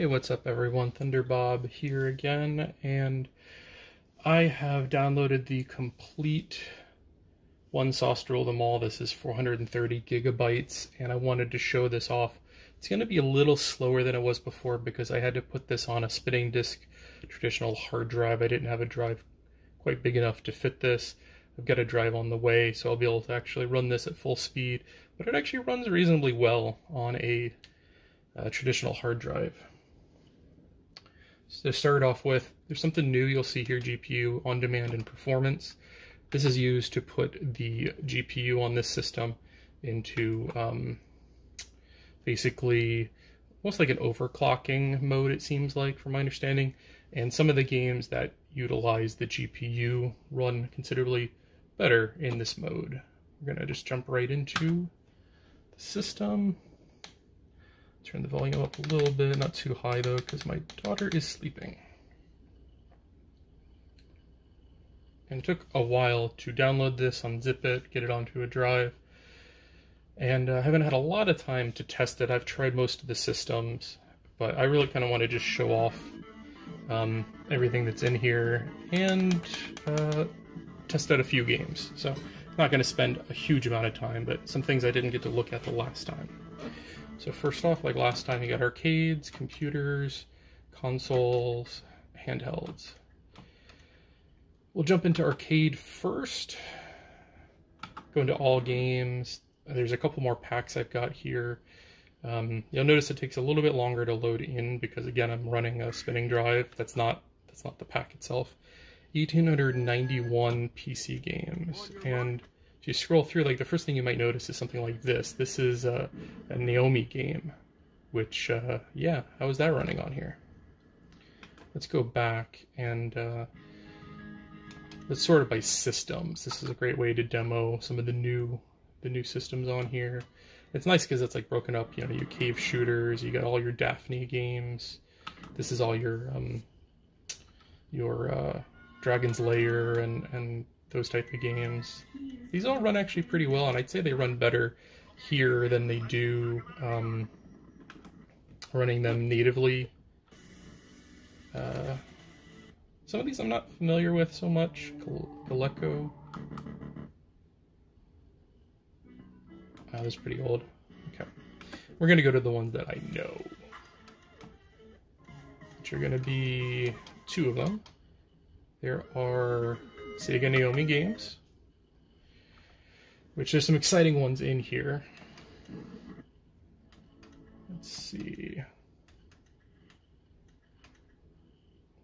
Hey, what's up everyone? Thunderbob here again, and I have downloaded the complete One Sauce Rule Them All. This is 430 gigabytes, and I wanted to show this off. It's going to be a little slower than it was before because I had to put this on a spinning disk traditional hard drive. I didn't have a drive quite big enough to fit this. I've got a drive on the way, so I'll be able to actually run this at full speed, but it actually runs reasonably well on a, a traditional hard drive. To start off with, there's something new you'll see here, GPU on demand and performance. This is used to put the GPU on this system into um, basically almost like an overclocking mode, it seems like, from my understanding. And some of the games that utilize the GPU run considerably better in this mode. We're going to just jump right into the system. Turn the volume up a little bit, not too high though, because my daughter is sleeping. And it took a while to download this, unzip it, get it onto a drive. And uh, I haven't had a lot of time to test it. I've tried most of the systems, but I really kind of want to just show off um, everything that's in here and uh, test out a few games. So I'm not going to spend a huge amount of time, but some things I didn't get to look at the last time. So first off, like last time, you got arcades, computers, consoles, handhelds. We'll jump into arcade first. Go into all games. There's a couple more packs I've got here. Um, you'll notice it takes a little bit longer to load in because again I'm running a spinning drive. That's not that's not the pack itself. 1891 PC games and if you scroll through, like the first thing you might notice is something like this. This is a, a Naomi game, which, uh, yeah, how is that running on here? Let's go back and uh, let's sort it by systems. This is a great way to demo some of the new the new systems on here. It's nice because it's like broken up. You know, your cave shooters. You got all your Daphne games. This is all your um, your uh, Dragon's Lair and and those type of games. These all run actually pretty well, and I'd say they run better here than they do um, running them natively. Uh, some of these I'm not familiar with so much. Coleco. Oh, was pretty old. Okay. We're going to go to the ones that I know. Which are going to be two of them. There are Sega Naomi games, which there's some exciting ones in here. Let's see.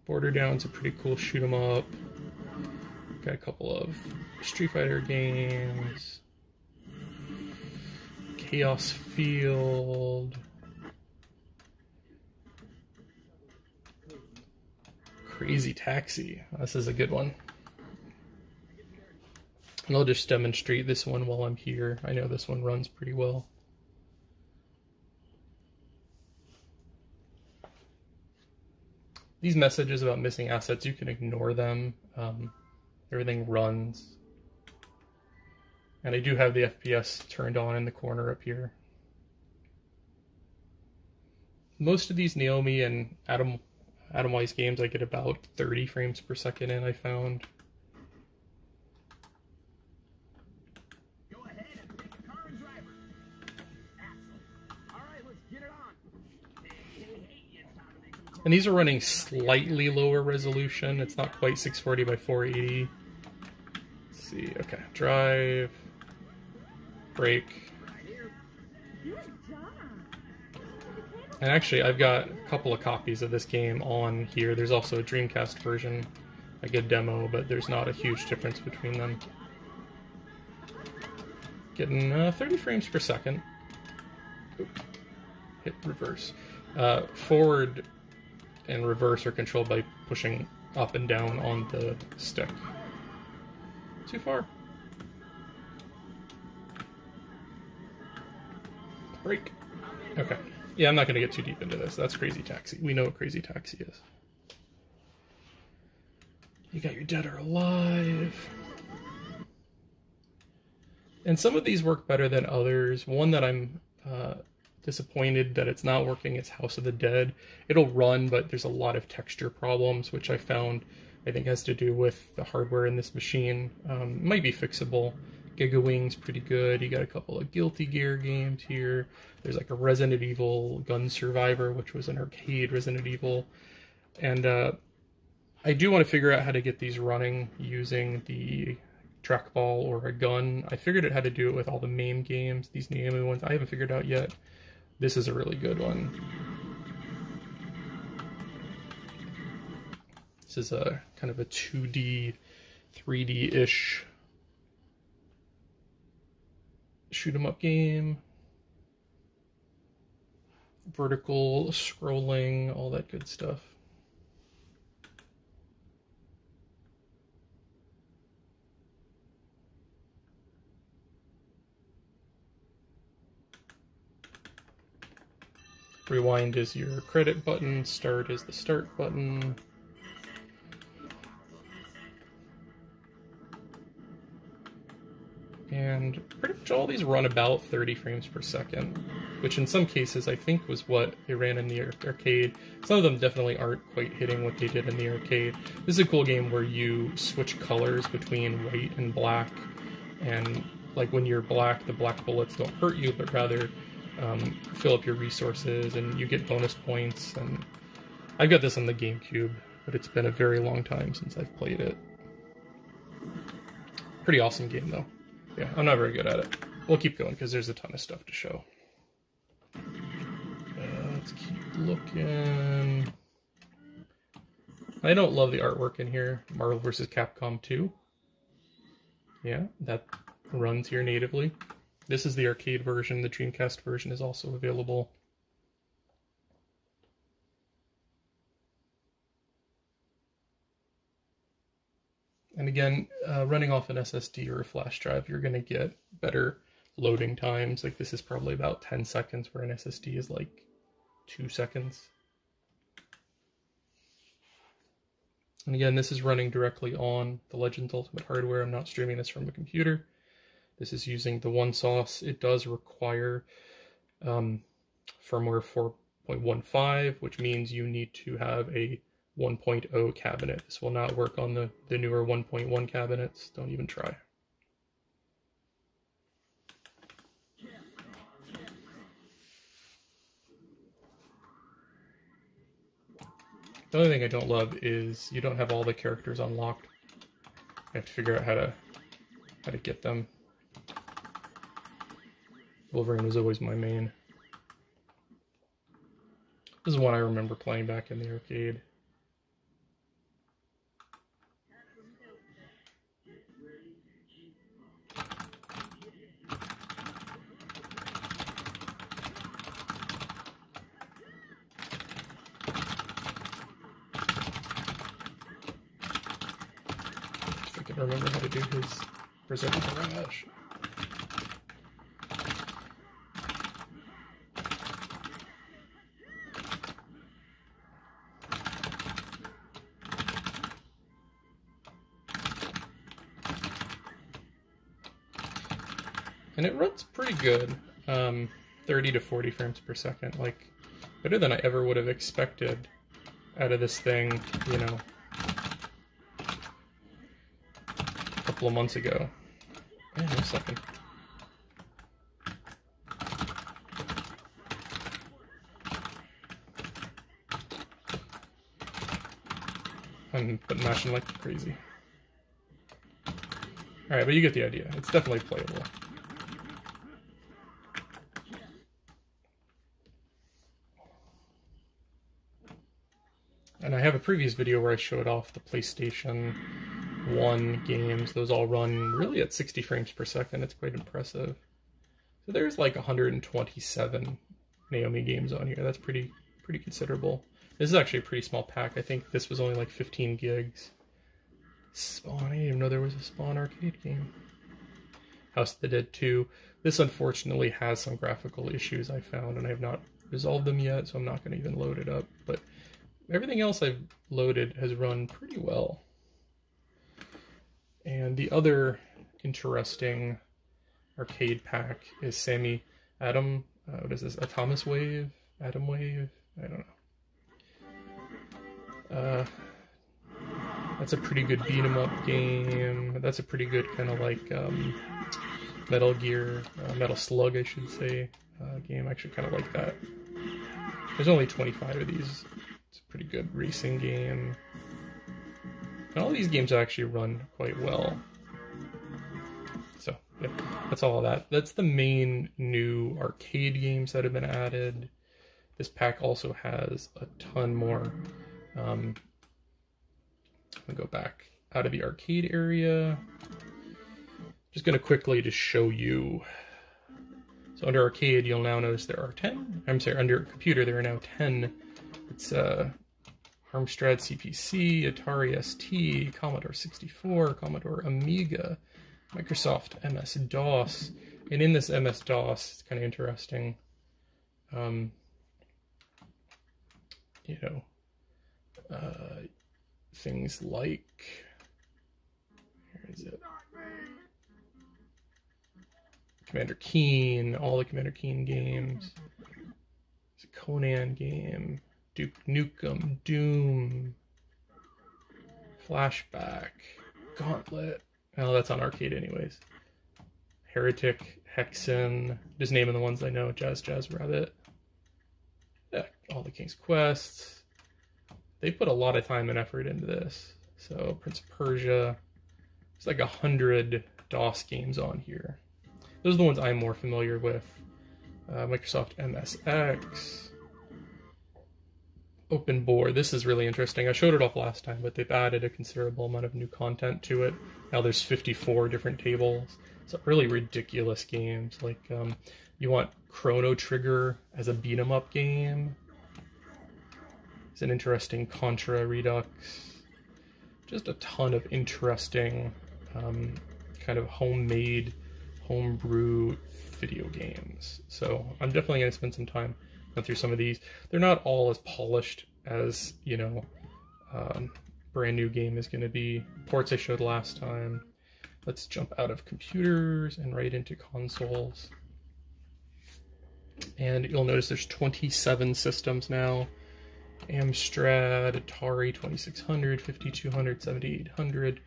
Border Down's a pretty cool shoot 'em up. Got a couple of Street Fighter games. Chaos Field. Crazy Taxi. This is a good one. And I'll just demonstrate this one while I'm here. I know this one runs pretty well. These messages about missing assets, you can ignore them. Um, everything runs. And I do have the FPS turned on in the corner up here. Most of these Naomi and Adam Atomiswave games I get about 30 frames per second in, I found. And these are running slightly lower resolution. It's not quite 640 by 480. Let's see, okay, drive, brake. And actually, I've got a couple of copies of this game on here. There's also a Dreamcast version, a good demo, but there's not a huge difference between them. Getting uh, 30 frames per second. Oop. Hit reverse. Uh, forward and reverse are controlled by pushing up and down on the stick. Too far. Break. Okay. Yeah, I'm not going to get too deep into this. That's Crazy Taxi. We know what Crazy Taxi is. You got your Dead or Alive. And some of these work better than others. One that I'm uh, disappointed that it's not working It's House of the Dead. It'll run, but there's a lot of texture problems, which I found I think has to do with the hardware in this machine. Um, might be fixable. Gigawing's pretty good. You got a couple of Guilty Gear games here. There's like a Resident Evil Gun Survivor, which was an arcade Resident Evil. And uh, I do want to figure out how to get these running using the trackball or a gun. I figured it had to do it with all the MAME games, these Naomi ones. I haven't figured out yet. This is a really good one. This is a kind of a 2D, 3D-ish shoot 'em up game. Vertical scrolling, all that good stuff. Rewind is your credit button, start is the start button. And pretty much all these run about 30 frames per second, which in some cases I think was what they ran in the arcade. Some of them definitely aren't quite hitting what they did in the arcade. This is a cool game where you switch colors between white and black, and like when you're black, the black bullets don't hurt you, but rather um, fill up your resources and you get bonus points. And I've got this on the GameCube, but it's been a very long time since I've played it. Pretty awesome game though. Yeah, I'm not very good at it. We'll keep going because there's a ton of stuff to show. Uh, let's keep looking. I don't love the artwork in here. Marvel vs. Capcom 2. Yeah, that runs here natively. This is the arcade version. The Dreamcast version is also available. And again, uh, running off an SSD or a flash drive, you're going to get better loading times. Like this is probably about 10 seconds where an SSD is like two seconds. And again, this is running directly on the Legends Ultimate hardware. I'm not streaming this from a computer. This is using the One Sauce. It does require um, firmware 4.15, which means you need to have a 1.0 cabinet. This will not work on the, the newer 1.1 cabinets. Don't even try. The only thing I don't love is you don't have all the characters unlocked. I have to figure out how to how to get them. Wolverine was always my main. This is one I remember playing back in the arcade. I can remember how to do his Berserk Barrage. And it runs pretty good um, 30 to 40 frames per second like better than i ever would have expected out of this thing you know a couple of months ago wait a second I'm but mashing like crazy. Alright, but you get the idea. It's definitely playable. Have a previous video where I showed off the PlayStation 1 games. Those all run really at 60 frames per second. It's quite impressive. So there's like 127 Naomi games on here. That's pretty pretty considerable. This is actually a pretty small pack. I think this was only like 15 gigs. Spawn, I didn't even know there was a Spawn arcade game. House of the Dead 2. This unfortunately has some graphical issues I found, and I have not resolved them yet, so I'm not going to even load it up. But everything else I've loaded has run pretty well. And the other interesting arcade pack is Sammy Adam. uh, what is this? Atomiswave? Atom Wave? I don't know. Uh, that's a pretty good beat 'em up game. That's a pretty good kind of like um, Metal Gear, uh, Metal Slug, I should say, uh, game. I actually kind of like that. There's only 25 of these. It's a pretty good racing game. And all these games actually run quite well. So, yeah, that's all that. That's the main new arcade games that have been added. This pack also has a ton more. Um, I'm go back out of the arcade area. Just gonna quickly just show you. So under arcade, you'll now notice there are 10. I'm sorry, under computer, there are now 10. It's uh, Amstrad CPC, Atari ST, Commodore 64, Commodore Amiga, Microsoft MS-DOS. And in this MS-DOS, it's kind of interesting. Um, you know, uh, things like, where is it? Commander Keen, all the Commander Keen games. It's a Conan game. Duke Nukem, Doom, Flashback, Gauntlet. Oh, that's on arcade anyways. Heretic, Hexen, just naming the ones I know. Jazz Jackrabbit. Yeah, all the King's Quests. They put a lot of time and effort into this. So Prince of Persia. It's like a hundred DOS games on here. Those are the ones I'm more familiar with. Uh, Microsoft MSX. OpenBOR. This is really interesting. I showed it off last time, but they've added a considerable amount of new content to it. Now there's 54 different tables. So really ridiculous games. Like um, you want Chrono Trigger as a beat 'em up game. It's an interesting Contra Redux. Just a ton of interesting um, kind of homemade, homebrew video games. So I'm definitely going to spend some time going through some of these. They're not all as polished as, you know, um, brand new game is going to be. Ports I showed last time. Let's jump out of computers and right into consoles. And you'll notice there's 27 systems now. Amstrad, Atari 2600, 5200, 7800,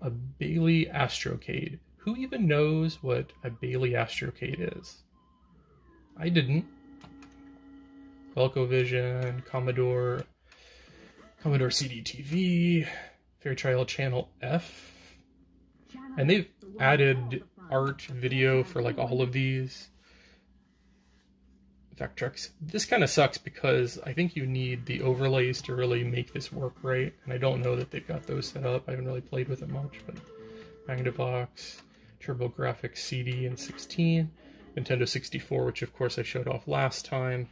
a Bailey Astrocade. Who even knows what a Bailey Astrocade is? I didn't. ColecoVision, Commodore, Commodore CDTV, Fairchild Channel F, and they've added art, video for like all of these. Vectrex. This kind of sucks because I think you need the overlays to really make this work right, and I don't know that they've got those set up. I haven't really played with it much, but Magnavox, TurboGrafx CD and 16, Nintendo 64, which of course I showed off last time.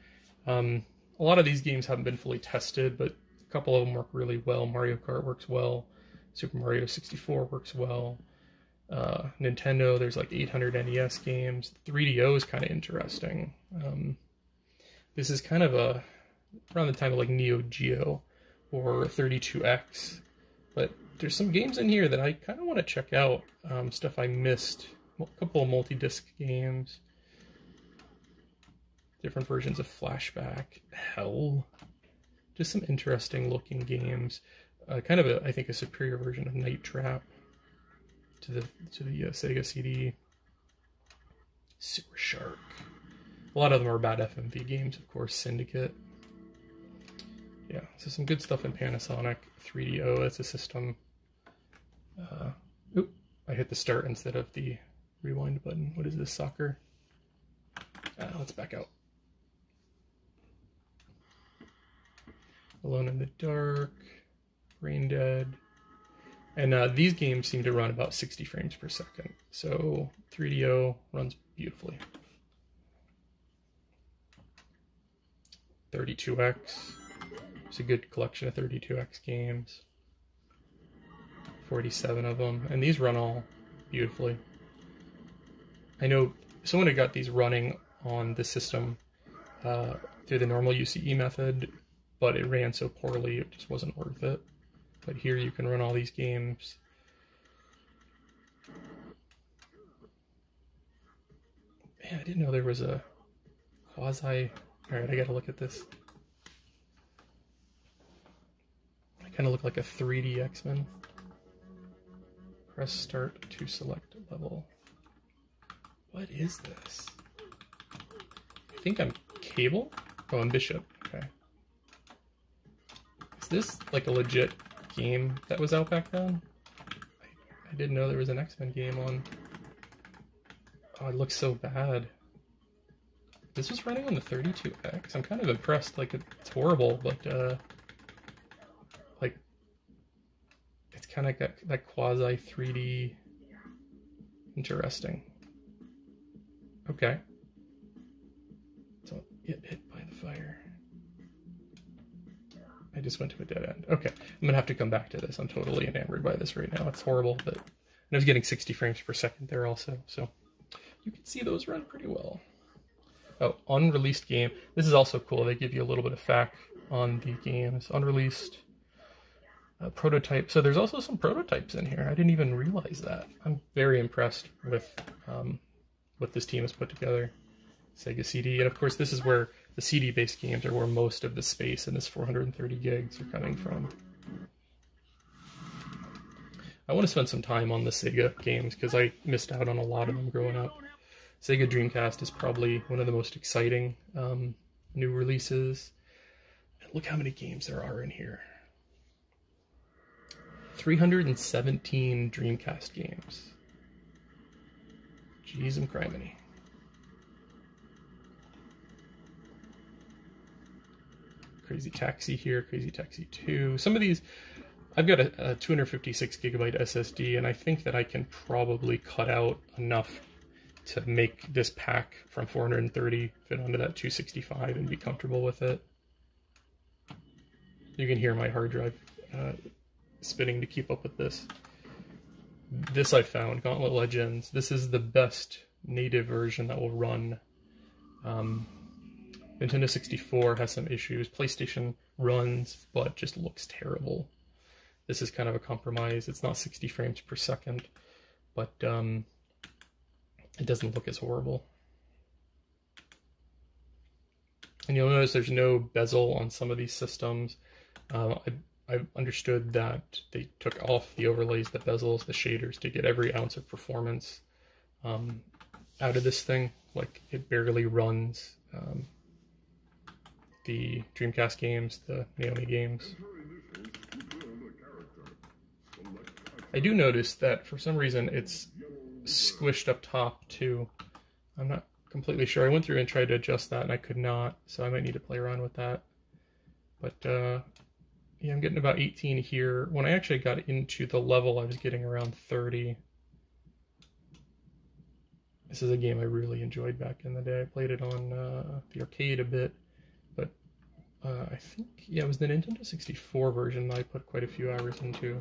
Um, a lot of these games haven't been fully tested, but a couple of them work really well. Mario Kart works well. Super Mario 64 works well. Uh, Nintendo, there's like 800 NES games. 3DO is kind of interesting. Um, this is kind of a around the time of like Neo Geo or 32X, but there's some games in here that I kind of want to check out. Um, stuff I missed, a couple of multi-disc games, different versions of Flashback, Hell, just some interesting looking games. Uh, kind of a, I think, a superior version of Night Trap to the to the uh, Sega CD. Super Shark. A lot of them are bad FMV games, of course. Syndicate. Yeah, so some good stuff in Panasonic 3DO. That's a system. Uh, oop, I hit the start instead of the rewind button. What is this, soccer? Uh, let's back out. Alone in the Dark, Brain Dead. And uh, these games seem to run about 60 frames per second. So 3DO runs beautifully. 32X. It's a good collection of 32X games. 47 of them. And these run all beautifully. I know someone had got these running on the system uh, through the normal UCE method, but it ran so poorly it just wasn't worth it. But here you can run all these games. Man, I didn't know there was a quasi. All right, I gotta look at this. I kind of look like a 3D X-Men. Press start to select level. What is this? I think I'm Cable? Oh, I'm Bishop. Okay. Is this like a legit game that was out back then? I, I didn't know there was an X-Men game on. Oh, it looks so bad. This was running on the 32X. I'm kind of impressed. Like, it's horrible, but, uh... Like, it's kind of got that quasi 3D... Interesting. Okay. Don't get hit by the fire. I just went to a dead end. Okay, I'm gonna have to come back to this. I'm totally enamored by this right now. It's horrible, but I was getting 60 frames per second there also, so you can see those run pretty well. Oh, unreleased game. This is also cool. They give you a little bit of FAQ on the games. Unreleased uh, prototype. So there's also some prototypes in here. I didn't even realize that. I'm very impressed with um, what this team has put together. Sega CD. And of course, this is where the CD-based games are where most of the space in this 430 gigs are coming from. I want to spend some time on the Sega games because I missed out on a lot of them growing up. Sega Dreamcast is probably one of the most exciting um, new releases. And look how many games there are in here. 317 Dreamcast games. Jeez and criminy. Crazy Taxi here, Crazy Taxi 2. Some of these, I've got a, a 256 gigabyte SSD, and I think that I can probably cut out enough to make this pack from 430 fit onto that 265 and be comfortable with it. You can hear my hard drive uh, spinning to keep up with this. This I found, Gauntlet Legends. This is the best native version that will run um, Nintendo 64 has some issues. PlayStation runs, but just looks terrible. This is kind of a compromise. It's not 60 frames per second, but um, it doesn't look as horrible. And you'll notice there's no bezel on some of these systems. Uh, I, I understood that they took off the overlays, the bezels, the shaders to get every ounce of performance um, out of this thing. Like it barely runs um, the Dreamcast games, the Naomi games. I do notice that for some reason it's squished up top too. I'm not completely sure. I went through and tried to adjust that and I could not, so I might need to play around with that. But uh, yeah, I'm getting about 18 here. When I actually got into the level, I was getting around 30. This is a game I really enjoyed back in the day. I played it on uh, the arcade a bit, uh, I think, yeah, it was the Nintendo 64 version that I put quite a few hours into.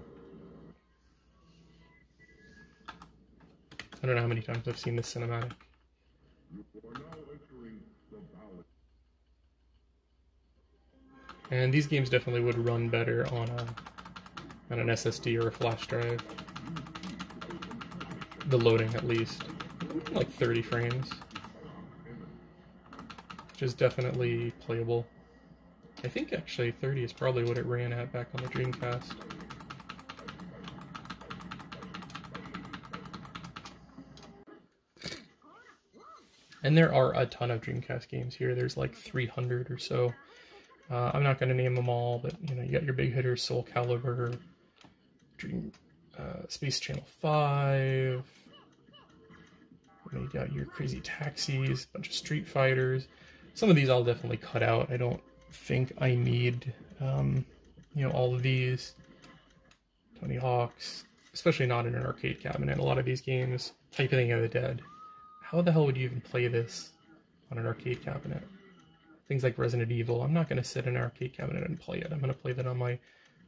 I don't know how many times I've seen this cinematic. And these games definitely would run better on a on an SSD or a flash drive. The loading, at least, like 30 frames, which is definitely playable. I think actually 30 is probably what it ran at back on the Dreamcast. And there are a ton of Dreamcast games here. There's like 300 or so. Uh, I'm not going to name them all, but you know, you got your big hitters: Soul Calibur, Dream, uh, Space Channel 5. You got your Crazy Taxis, a bunch of Street Fighters. Some of these I'll definitely cut out. I don't think I need, um, you know, all of these. Tony Hawk's, especially not in an arcade cabinet. A lot of these games, type Typing of the Dead, how the hell would you even play this on an arcade cabinet? Things like Resident Evil, I'm not going to sit in an arcade cabinet and play it. I'm going to play that on my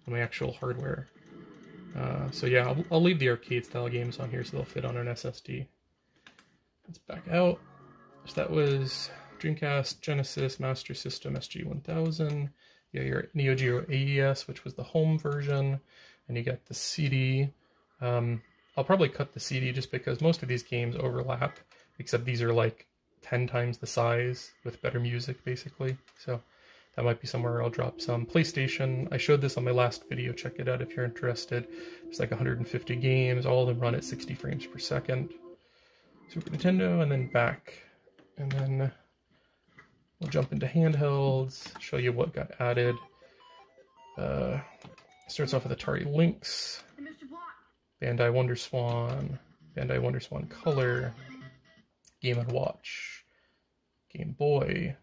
on my actual hardware. Uh, so yeah, I'll, I'll leave the arcade style games on here so they'll fit on an SSD. Let's back out. So that was Dreamcast, Genesis, Master System, SG-1000. Yeah, your Neo Geo AES, which was the home version, and you got the CD. Um, I'll probably cut the CD just because most of these games overlap except these are like 10 times the size with better music, basically. So that might be somewhere I'll drop some. PlayStation, I showed this on my last video. Check it out if you're interested. There's like 150 games. All of them run at 60 frames per second. Super Nintendo, and then back. And then we'll jump into handhelds, show you what got added. Uh, starts off with Atari Lynx, Bandai Wonder Swan, Bandai Wonder Swan Color, Game & Watch, Game Boy,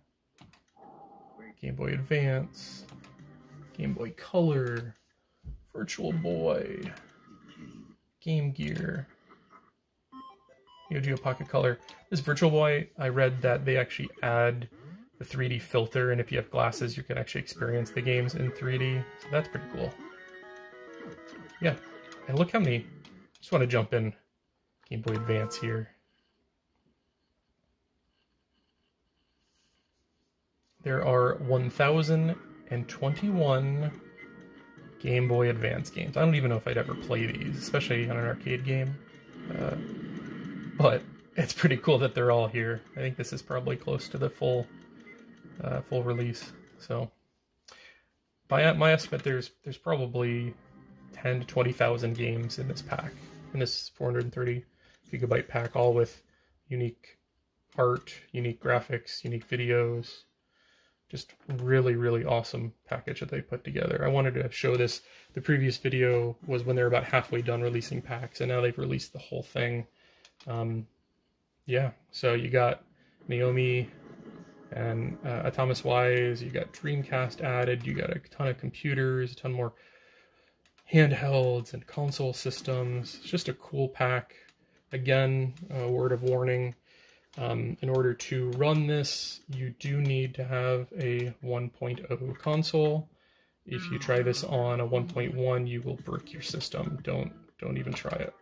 Game Boy Advance, Game Boy Color, Virtual Boy, Game Gear, Neo Geo Pocket Color. This Virtual Boy, I read that they actually add the 3D filter, and if you have glasses, you can actually experience the games in 3D. So that's pretty cool. Yeah, and look how many. Just want to jump in Game Boy Advance here. There are 1,021 Game Boy Advance games. I don't even know if I'd ever play these, especially on an arcade game. Uh, but it's pretty cool that they're all here. I think this is probably close to the full uh, full release. So by my estimate, there's there's probably 10 to 20,000 games in this pack, in this 430 gigabyte pack, all with unique art, unique graphics, unique videos. Just really, really awesome package that they put together. I wanted to show this. The previous video was when they're about halfway done releasing packs, and now they've released the whole thing. Um, yeah, so you got Naomi and uh, Atomiswave, you got Dreamcast added, you got a ton of computers, a ton more handhelds and console systems. It's just a cool pack. Again, a word of warning. Um, in order to run this, you do need to have a 1.0 console. If you try this on a 1.1, you will brick your system. Don't don't even try it.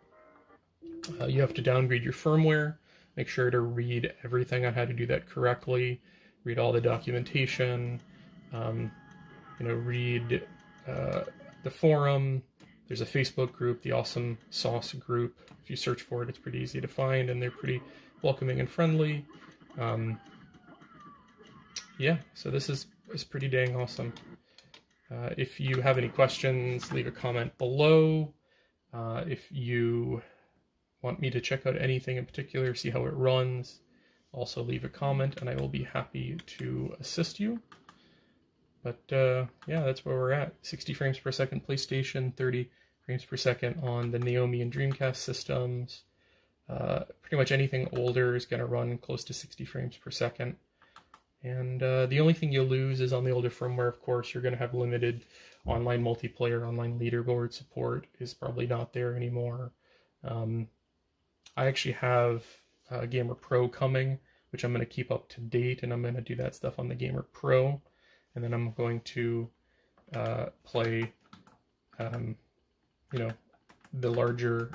Uh, you have to downgrade your firmware. Make sure to read everything on how to do that correctly. Read all the documentation. Um, you know, read uh, the forum. There's a Facebook group, the Awesome Sauce group. If you search for it, it's pretty easy to find, and they're pretty welcoming and friendly. Um, yeah, so this is is pretty dang awesome. Uh, if you have any questions, leave a comment below. Uh, if you want me to check out anything in particular, see how it runs, also leave a comment and I will be happy to assist you. But uh, yeah, that's where we're at. 60 frames per second PlayStation, 30 frames per second on the Naomi and Dreamcast systems. Uh, pretty much anything older is going to run close to 60 frames per second. And uh, the only thing you'll lose is on the older firmware, of course, you're going to have limited online multiplayer, online leaderboard support is probably not there anymore. Um, I actually have uh, Gamer Pro coming, which I'm going to keep up to date, and I'm going to do that stuff on the Gamer Pro, and then I'm going to uh, play, um, you know, the larger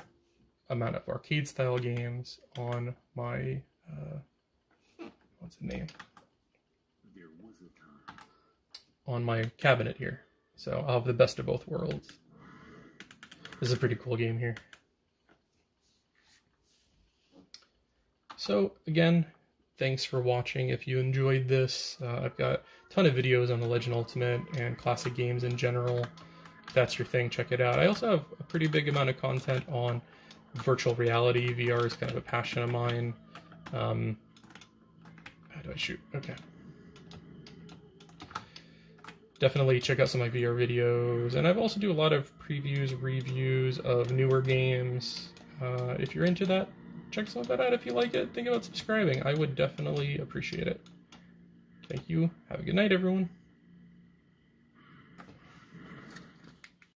amount of arcade-style games on my, uh, what's the name? On my cabinet here. So I'll have the best of both worlds. This is a pretty cool game here. So again, thanks for watching. If you enjoyed this, uh, I've got a ton of videos on the Legend Ultimate and classic games in general. If that's your thing, check it out. I also have a pretty big amount of content on virtual reality. VR is kind of a passion of mine. Um, how do I shoot? Okay. Definitely check out some of my VR videos. And I've also do a lot of previews, reviews of newer games. Uh, if you're into that, check some of that out if you like it. Think about subscribing. I would definitely appreciate it. Thank you. Have a good night, everyone.